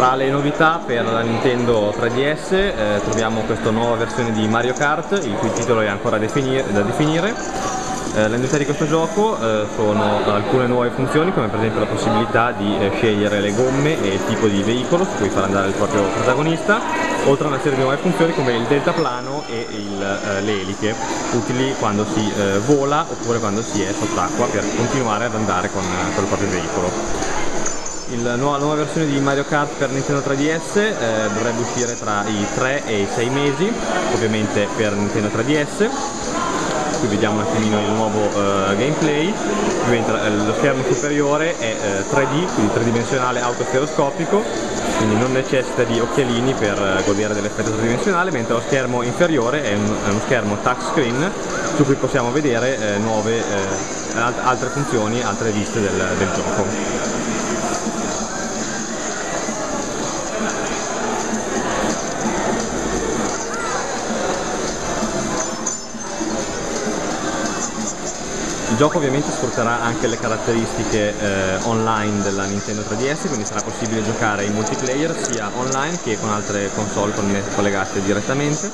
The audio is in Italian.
Tra le novità per la Nintendo 3DS eh, troviamo questa nuova versione di Mario Kart, il cui titolo è ancora definire, da definire. Eh, le novità di questo gioco eh, sono alcune nuove funzioni, come per esempio la possibilità di eh, scegliere le gomme e il tipo di veicolo su cui far andare il proprio protagonista, oltre a una serie di nuove funzioni come il deltaplano e il, eh, le eliche, utili quando si eh, vola oppure quando si è sott'acqua per continuare ad andare con, con il proprio veicolo la nuova, nuova, versione di Mario Kart per Nintendo 3DS eh, dovrebbe uscire tra i 3 e i 6 mesi, ovviamente per Nintendo 3DS. Qui vediamo un attimino il nuovo uh, gameplay, eh, lo schermo superiore è uh, 3D, quindi tridimensionale autostereoscopico, quindi non necessita di occhialini per uh, godere dell'effetto tridimensionale, mentre lo schermo inferiore è, un, è uno schermo touchscreen su cui possiamo vedere nuove, altre funzioni, altre viste del, del gioco. Gioco ovviamente sfrutterà anche le caratteristiche eh, online della Nintendo 3DS, quindi sarà possibile giocare in multiplayer sia online che con altre console collegate direttamente.